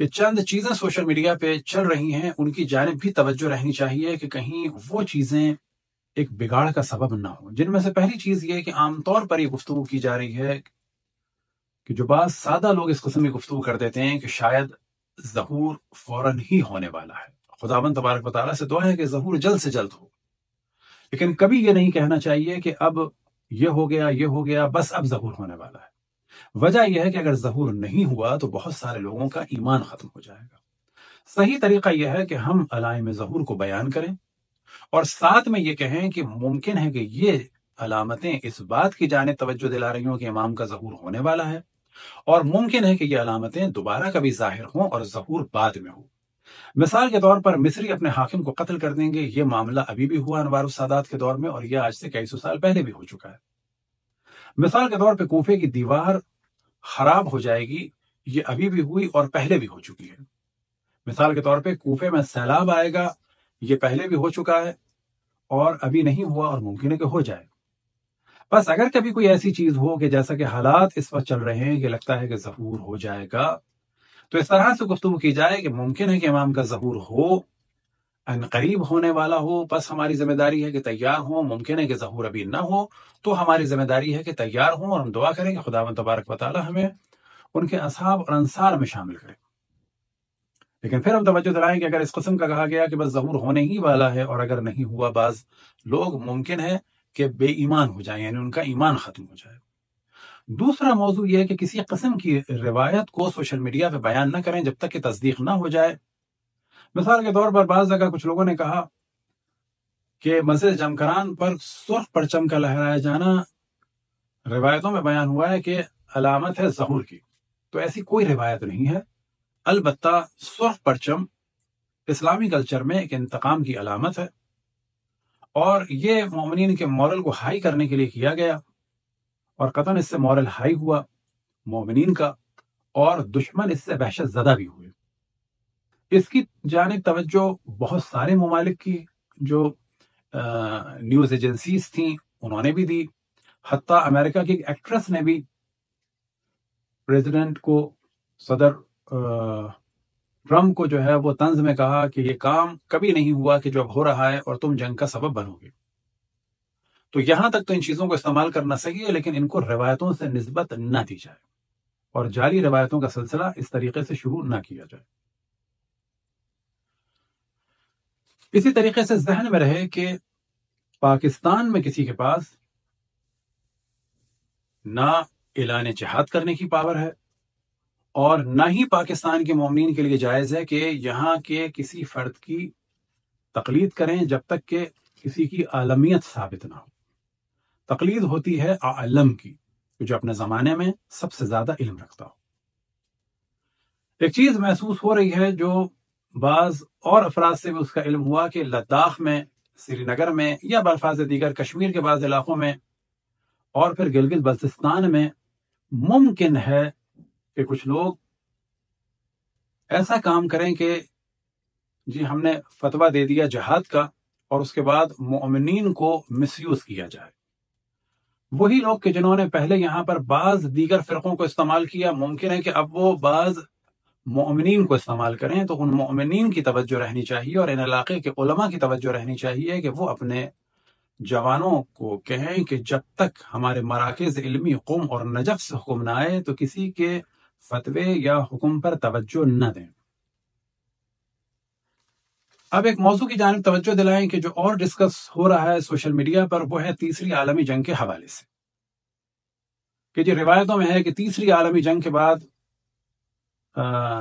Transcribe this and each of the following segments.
कि चंद चीज़ें social media पे चल रही हैं, उनकी जानब भी तवज्जो रहनी चाहिए कि कहीं वो चीज़ें एक बिगाड़ का सबब ना हो। जिनमें से पहली चीज़ ये कि आमतौर पर यह गुफ्तु की जा रही है कि जो बात सादा लोग इस किस्म की गुफ्तु कर देते हैं कि शायद जहूर फ़ौरन ही होने वाला है। खुदाबंद तबारक बताला से दुआ है कि जहूर जल्द से जल्द हो। लेकिन कभी ये नहीं कहना चाहिए कि अब ये हो गया, ये हो गया, बस अब जहूर होने वाला है। वजह यह है कि अगर जहूर नहीं हुआ तो बहुत सारे लोगों का ईमान खत्म हो जाएगा। सही तरीका यह है कि हम अलाइम जहूर को बयान करें और साथ में ये कहें कि मुमकिन है कि ये अलामतें इस बात की जाने, तवज्जो दिला रही हों कि इमाम का जहूर होने वाला है और मुमकिन है कि ये अलामतें दोबारा कभी ज़ाहिर हों और जहूर बाद में हो। मिसाल के तौर पर मिस्री अपने हाकिम को कत्ल कर देंगे। ये मामला अभी भी हुआ अनवार सादात के दौर में और यह आज से कई सौ साल पहले भी हो चुका है। मिसाल के तौर पर कूफे की दीवार खराब हो जाएगी, ये अभी भी हुई और पहले भी हो चुकी है। मिसाल के तौर पे कूफे में सैलाब आएगा, ये पहले भी हो चुका है और अभी नहीं हुआ और मुमकिन है कि हो जाए। बस अगर कभी कोई ऐसी चीज़ हो कि जैसा कि हालात इस वक्त चल रहे हैं कि लगता है कि जहूर हो जाएगा तो इस तरह से गुफ्तु की जाए कि मुमकिन है कि इमाम का जहूर हो। करीब होने वाला हो, बस हमारी ज़िम्मेदारी है कि तैयार हो, मुमकिन है कि जहूर अभी ना हो तो हमारी ज़िम्मेदारी है कि तैयार हो और हम दुआ करें कि खुदा तबारक वाली हमें उनके असाब और अंसार में शामिल करें। लेकिन फिर हम तवज्जो दिलाएँ कि अगर इस कस्म का कहा गया कि बस जहूर होने ही वाला है और अगर नहीं हुआ, बाज लोग मुमकिन है कि बेईमान हो जाए, यानी उनका ईमान खत्म हो जाए। दूसरा मौजू यह है कि किसी कस्म की रिवायत को सोशल मीडिया पर बयान न करें जब तक कि तस्दीक ना हो जाए। मिसाल के तौर पर बाज जगह कुछ लोगों ने कहा कि मस्जिद जमकरान पर सुर्ख परचम का लहराया जाना रिवायतों में बयान हुआ है कि अलामत है जहूर की। तो ऐसी कोई रिवायत नहीं है। अलबत्ता सुर्ख परचम इस्लामी कल्चर में एक इंतकाम की अलामत है। और ये मोमिन के मॉरल को हाई करने के लिए किया गया और कतन इससे मॉरल हाई हुआ मोमिन का और दुश्मन इससे वहशत ज़दा भी हुए। इसकी जानब तवज्जो बहुत सारे ममालिक की, जो न्यूज़ एजेंसीज थी, उन्होंने भी दी। हती अमेरिका की एक एक्ट्रेस ने भी प्रेसिडेंट को सदर ट्रंप को जो है वो तंज में कहा कि ये काम कभी नहीं हुआ कि जो अब हो रहा है और तुम जंग का सबब बनोगे। तो यहाँ तक तो इन चीज़ों को इस्तेमाल करना सही है, लेकिन इनको रिवायतों से नस्बत ना दी जाए और जाली रिवायतों का सिलसिला इस तरीके से शुरू ना किया जाए। इसी तरीके से जहन में रहे कि पाकिस्तान में किसी के पास ना ऐलान जहाद करने की पावर है और ना ही पाकिस्तान के मोमिन के लिए जायज़ है कि यहाँ के किसी फर्द की तकलीद करें जब तक कि किसी की आलमियत साबित ना हो। तकलीद होती है आलम की जो अपने ज़माने में सबसे ज़्यादा इल्म रखता हो। एक चीज़ महसूस हो रही है जो बाज और अफराज से भी उसका इल्म हुआ कि लद्दाख में, श्रीनगर में या बल्फाज दीगर कश्मीर के बाद इलाकों में और फिर गिलगित बल्तिस्तान में मुमकिन है कि कुछ लोग ऐसा काम करें कि जी हमने फतवा दे दिया जहाद का और उसके बाद मोमिन को मिसयूज किया जाए। वही लोग के जिन्होंने पहले यहाँ पर बाज दीगर फिरकों को इस्तेमाल किया, मुमकिन है कि अब वो बाज मोमिन को इस्तेमाल करें तो उन मोमिन की तवज्जो रहनी चाहिए और इन इलाके के उलमा की तवज्जो रहनी चाहिए कि वो अपने जवानों को कहें कि जब तक हमारे मराकज इलमी कुम और नजफ से हुक्म न आए तो किसी के फतवे या हुक्म पर तवज्जो न दें। अब एक मौजू की जानब तवज्जो दिलाएँ कि जो और डिस्कस हो रहा है सोशल मीडिया पर, वो है तीसरी आलमी जंग के हवाले से। कि जो, रिवायतों में है कि तीसरी आलमी जंग के बाद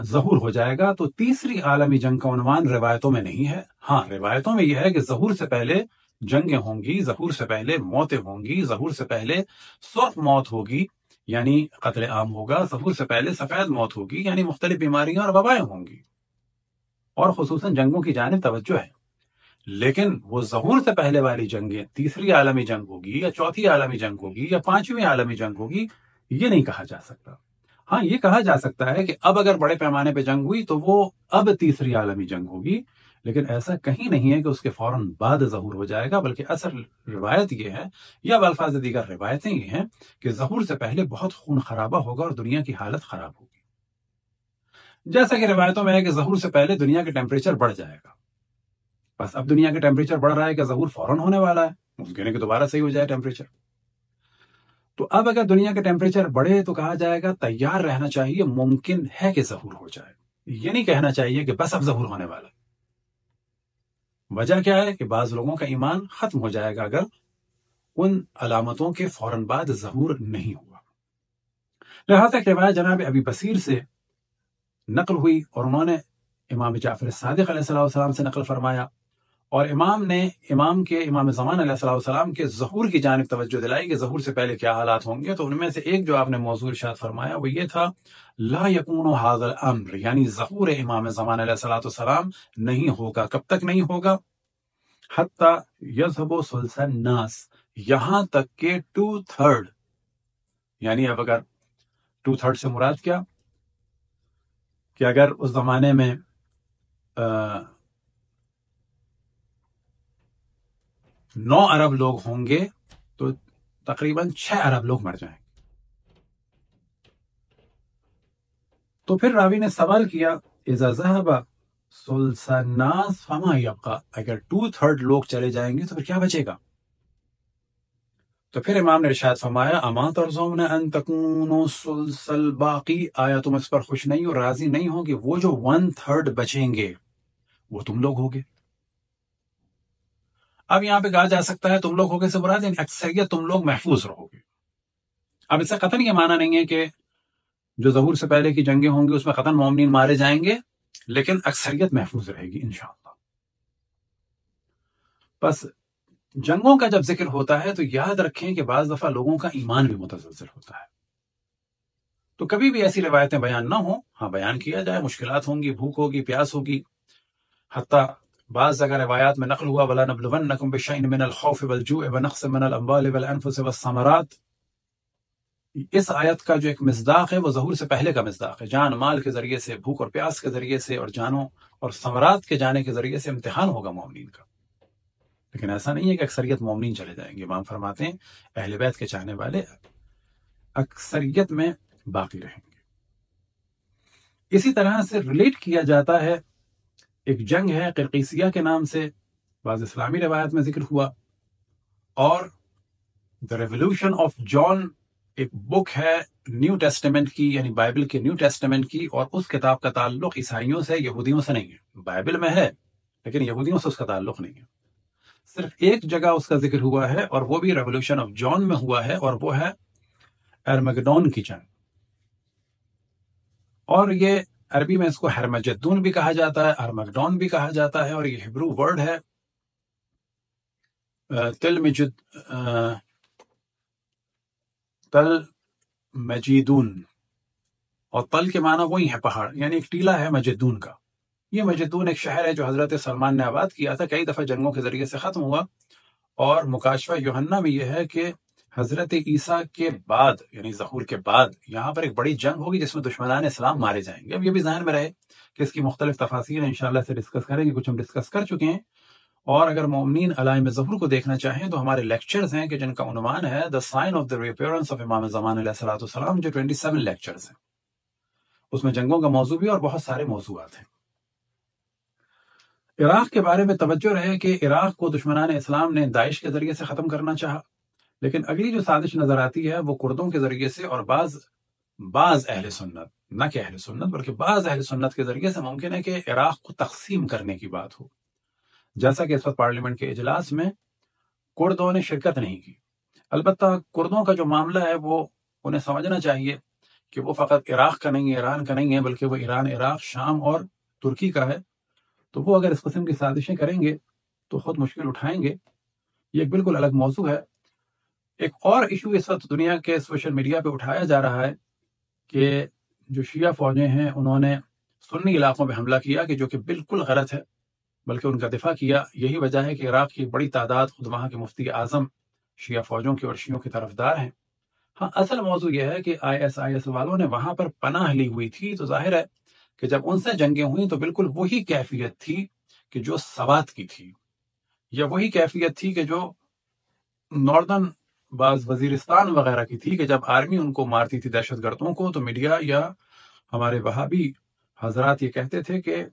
जहूर हो जाएगा तो तीसरी आलमी जंग का उनवान रिवायतों में नहीं है। हाँ रिवायतों में यह है कि जहूर से पहले जंगें होंगी, जहूर से पहले मौतें होंगी, जहूर से पहले सुर्ख मौत होगी, यानी कत्ल आम होगा, जहूर से पहले सफ़ेद मौत होगी, यानी मुख्तलिफ़ बीमारियाँ और वबाएँ होंगी। और खसूस जंगों की जानब तवज्जो है। लेकिन वो जहूर से पहले वाली जंगें, तीसरी आलमी जंग होगी या चौथी आलमी जंग होगी या पांचवी आलमी जंग होगी, ये नहीं कहा जा सकता। हाँ ये कहा जा सकता है कि अब अगर बड़े पैमाने पर जंग हुई तो वो अब तीसरी आलमी जंग होगी। लेकिन ऐसा कहीं नहीं है कि उसके फ़ौरन बाद जहूर हो जाएगा, बल्कि असल रिवायत यह है, या अल्फाज दीगर रिवायतें ये हैं कि जहूर से पहले बहुत खून खराबा होगा और दुनिया की हालत खराब होगी। जैसा कि रिवायतों में है कि जहूर से पहले दुनिया का टेम्परेचर बढ़ जाएगा। बस अब दुनिया का टेम्परेचर बढ़ रहा है कि जहूर फ़ौरन होने वाला है। मुमकिन है कि दोबारा सही हो जाए टेम्परेचर तो अब अगर दुनिया के टेम्परेचर बढ़े तो कहा जाएगा तैयार रहना चाहिए, मुमकिन है कि जहूर हो जाए। ये नहीं कहना चाहिए कि बस अब जहूर होने वाला वजह क्या है कि बाज लोगों का ईमान खत्म हो जाएगा अगर उन अलामतों के फ़ौरन बाद जहूर नहीं हुआ। लिहाजा एक रिवायत जनाब अभी बसीर से नकल हुई और उन्होंने इमाम जाफ़र सादिक से नकल फरमाया। और इमाम ने इमाम के इमाम जमान सलाम के जहूर की जानब तवज्जो दिलाई कि जहूर से पहले क्या हालात होंगे तो उनमें से एक जो आपने मौजूद शाद फरमाया वो ये था ला यकून हाजल अम्र यानी जहूर इमाम जमान सलाम नहीं होगा। कब तक नहीं होगा? हत्ता यजहबो सुलसन नास यहाँ तक के टू थर्ड यानी अब अगर टू थर्ड से मुराद क्या? कि अगर उस जमाने में आ, नौ अरब लोग होंगे तो तकरीबन छह अरब लोग मर जाएँगे। तो फिर रावी ने सवाल किया इजाजहबा सुलसनास फमा अगर टू थर्ड लोग चले जाएँगे तो फिर क्या बचेगा? तो फिर इमाम ने इरशाद फरमाया, अमा तरजोम अन तकूनो सुलसल बाकी? आया, तुम इस पर खुश नहीं हो, राज़ी नहीं हो कि वो जो वन थर्ड बचेंगे, वो तुम लोग होगे। अब यहाँ पे कहा जा सकता है तुम लोग होगे से बुरा अक्सरियत तुम लोग महफूज रहोगे। अब इसका कतन ये माना नहीं है कि जो जहूर से पहले की जंगे होंगी, उसमें कतन मोमिन मारे जाएँगे, लेकिन अक्सरियत महफूज रहेगी इंशाला बस जंगों का जब ज़िक्र होता है तो याद रखें कि बाज दफ़ा लोगों का ईमान भी मुतजर होता है। तो कभी भी ऐसी रिवायतें बयान ना हो। हाँ बयान किया जाए मुश्किल होंगी, भूख होगी, प्यास होगी हत्या बाज जगह रवायात में नकल हुआ वला नबलवन नकुम बिशन मिनल खौफ वलजू वनक्स मिनल अम्बाल वलअनफुस वसमरात इस आयत का जो एक मिजदाक है वो जहूर से पहले का मिजदाक है जान माल के ज़रिए से भूख और प्यास के ज़रिए से और जानों और समरात के जाने के ज़रिए से इम्तिहान होगा मोमिन का लेकिन ऐसा नहीं है कि अक्सरियत मोमिन चले जाएँगे इमाम फरमाते हैं अहल बैत के चाहने वाले अक्सरियत में बाकी रहेंगे इसी तरह से रिलेट किया जाता है एक जंग है किरकिसिया के नाम से, बाज इस्लामी रवायत में ज़िक्र हुआ। और द रेवोल्यूशन ऑफ़ जॉन एक बुक है न्यू टेस्टमेंट की, यानी बाइबल के न्यू टेस्टमेंट की, और उस किताब का ताल्लुक ईसाइयों से यहूदियों से नहीं है। बाइबल में है, लेकिन यहूदियों से उसका ताल्लुक नहीं है। सिर्फ़ एक जगह उसका ज़िक्र हुआ है, और वो भी रेवोल्यूशन ऑफ़ जॉन में हुआ है, और वो है एरमगडोन की जंग। और ये अरबी में इसको हरमजदून भी कहा जाता है, अरमगडोन भी कहा जाता है, और ये हिब्रू वर्ड है। तिल मजिद तल मजीदून, और तल के माना वही है पहाड़, यानी एक टीला है मजिदून का। ये मजिदून एक शहर है जो हज़रत सलमान ने आबाद किया था, कई दफ़ा जंगों के ज़रिए से खत्म हुआ, और मुकाशवा योहन्ना में यह है कि हज़रत ईसा के बाद, यानी जहूर के बाद, यहाँ पर एक बड़ी जंग होगी जिसमें दुश्मनान इस्लाम मारे जाएँगे। अब ये भी जहन में रहे कि इसकी मुख्तलिफ़ तफासिर इंशाल्लाह से डिस्कस करेंगे कुछ हम डिस्कस कर चुके हैं। और अगर मोमिन अलाइम जहूर को देखना चाहें तो हमारे लेक्चर्स हैं कि जिनका अनुमान है the sign of the reappearance of Imam Zaman जो ट्वेंटी सेवन लेक्चर्स हैं। उसमें जंगों का मौजू भी और बहुत सारे मौजूद हैं। इराक के बारे में तवज्जो रहे कि इराक को दुश्मनान इस्लाम ने दाइश के ज़रिए से ख़त्म करना चाहा। लेकिन अगली जो साजिश नज़र आती है, वो कुर्दों के ज़रिए से और बाज बाज अहल सुन्नत, न कि अहल सुन्नत, बल्कि बाज अहल सुन्नत के ज़रिए से मुमकिन है कि इराक को तकसीम करने की बात हो। जैसा कि इस वक्त पार्लियामेंट के इजलास में कुर्दों ने शिरकत नहीं की। अलबत् कुर्दों का जो मामला है, वो उन्हें समझना चाहिए कि वो फ़कत इराक का नहीं है ईरान का नहीं है, बल्कि वो ईरान, इराक, शाम और तुर्की का है। तो वो अगर इस किस्म की साजिशें करेंगे तो खुद मुश्किल उठाएँगे। ये एक बिल्कुल अलग मौजू है। एक और इशू इस वक्त दुनिया के सोशल मीडिया पे उठाया जा रहा है कि जो शिया फौजें हैं, उन्होंने सुन्नी इलाकों में हमला किया कि जो कि बिल्कुल गलत है, बल्कि उनका दिफा किया। यही वजह है कि इराक की बड़ी तादाद खुद वहाँ के मुफ्ती आज़म शिया फौजों की और शियों की तरफदार हैं। हाँ असल मौजू यह है कि आई एस आई एस वालों ने वहाँ पर पनाह ली हुई थी। तो ज़ाहिर है कि जब उनसे जंगें हुई तो बिल्कुल वही कैफियत थी कि जो सवात की थी। या वही कैफियत थी कि जो नॉर्दर्न बाज वजीरिस्तान वगैरह की थी कि जब आर्मी उनको मारती थी दहशत गर्दों को तो मीडिया या हमारे वहाँ भी हज़रत ये कहते थे कि,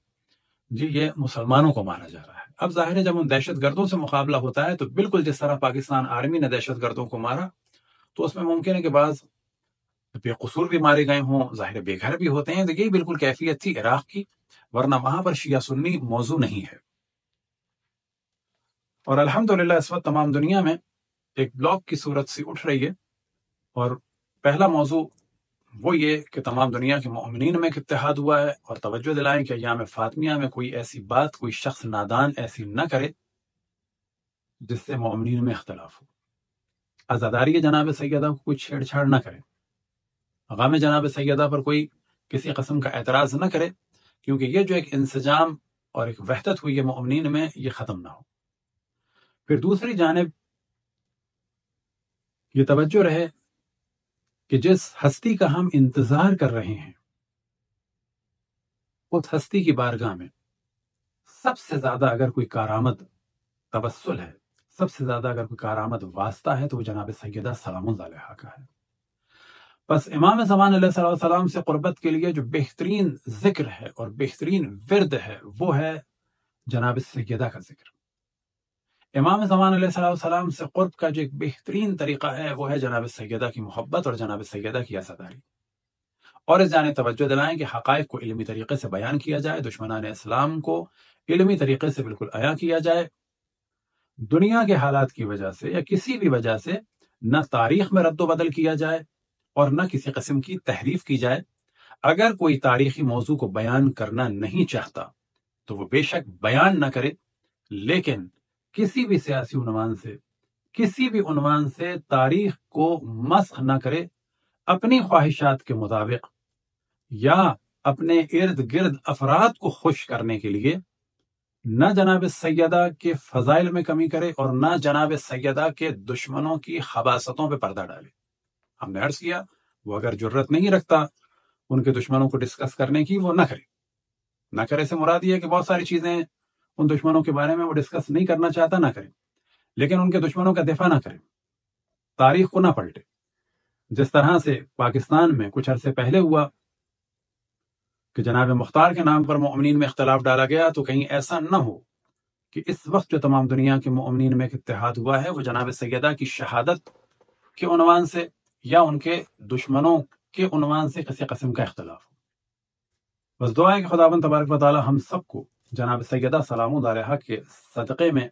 जी, ये मुसलमानों को मारा जा रहा है। अब ज़ाहिर है, जब उन दहशत गर्दों से मुकाबला होता है तो बिल्कुल जिस तरह पाकिस्तान आर्मी ने दहशत गर्दों को मारा तो उसमें मुमकिन है कि बाद बेकसूर भी मारे गए हों, ज़ाहिर बेघर भी होते हैं। तो यही बिल्कुल कैफियत थी इराक की, वरना वहाँ पर शिया सुन्नी मौजू नहीं है। और अल्हम्दुलिल्लाह, इस वक्त तमाम दुनिया में एक ब्लॉक की सूरत से उठ रही है और पहला मौजू वो ये कि तमाम दुनिया के ममिन में इतिहाद हुआ है और तवज्जो दिलाएँ कि अयाम फातमिया में कोई ऐसी बात, कोई शख्स नादान ऐसी न करे जिससे ममिन में अख्तलाफ हो। आज़ादारी जनाब सैदा को कोई छेड़छाड़ ना करे। गम जनाब सैदा पर कोई किसी कस्म का एतराज़ न करे, क्योंकि ये जो एक इंसजाम और एक वहदत हुई है मोमिन में, ये ख़त्म ना हो। फिर दूसरी जानब ये तवज्जो रहे कि जिस हस्ती का हम इंतज़ार कर रहे हैं, उस हस्ती की बारगाह में सबसे ज़्यादा अगर कोई कारामद तबस्सुल है, सबसे ज़्यादा अगर कोई कारामद वास्ता है तो वो जनाब सैदा सलाम का है। बस इमाम जमान सलाम से कुर्बत के लिए जो बेहतरीन ज़िक्र है और बेहतरीन विरद है, वो है जनाब सैदा का ज़िक्र। इमाम जमान सलाम से कुर्ब का जो एक बेहतरीन तरीका है, वो है जनाब सैदा की मोहब्बत और जनाब सैदा की आसादारी। और इस जाने तवज्जो दिलाएँ कि हक़ को इलमी तरीके से बयान किया जाए, दुश्मनान इस्लाम को इलमी तरीके से बिल्कुल अया किया जाए। दुनिया के हालात की वजह से या किसी भी वजह से न तारीख में रद्दबदल किया जाए और न किसी कस्म की तहरीफ की जाए। अगर कोई तारीखी मौजू को बयान करना नहीं चाहता तो वो बेशक बयान न करे, लेकिन किसी भी सियासी उनवान से, किसी भी उनवान से तारीख को मस्ख न करे अपनी ख्वाहिशात के मुताबिक या अपने इर्द गिर्द अफराद को खुश करने के लिए न जनाब सैदा के फजाइल में कमी करे और न जनाब सैदा के दुश्मनों की हबासतों पर पर्दा डाले। हमने अर्ज़ किया, वो अगर ज़रूरत नहीं रखता, उनके दुश्मनों को डिस्कस करने की वो न करे। न करे से मुराद ये कि बहुत सारी चीज़ें उन दुश्मनों के बारे में वो डिस्कस नहीं करना चाहता, ना करें। लेकिन उनके दुश्मनों का दिफा ना करें। तारीख को ना पलटे। जिस तरह से पाकिस्तान में कुछ अरसे पहले हुआ कि जनाब मुख्तार के नाम पर मोमिन में इख्तलाफ डाला गया तो कहीं ऐसा ना हो कि इस वक्त जो तमाम दुनिया के मोमिन में इतिहाद हुआ है, वो जनाब सैदा की शहादत के उनवान से या उनके दुश्मनों के उनवान से किसी कस्म का इख्तलाफ हो। बस दुआ है कि खुदाबन तबारक वाली हम सबको जनाब सैदा सलाम के सदक़े में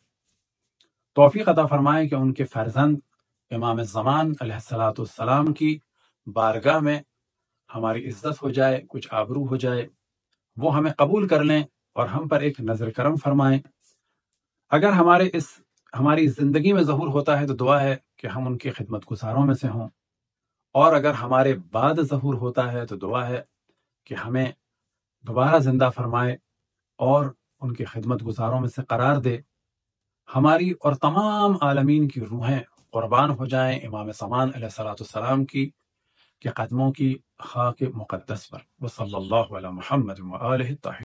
तोफ़ी अता फरमाए कि उनके फर्जंद इमाम ज़मान सलाम की बारगाह में हमारी इज़्ज़त हो जाए, कुछ आबरू हो जाए, वो हमें कबूल कर लें और हम पर एक नज़र करम फरमाएँ। अगर हमारे इस, हमारी ज़िंदगी में जहूर होता है तो दुआ है कि हम उनकी खिदमत गुजारों में से हों। और अगर हमारे बाद जहूर होता है तो दुआ है कि हमें दोबारा ज़िंदा फरमाए और उनकी खिदमत गुजारों में से करार दे। हमारी और तमाम आलमीन की रूहें कुर्बान हो जाएँ इमाम समान सलाम की, के कदमों की खाक मुक़दस पर। अला मुहम्मद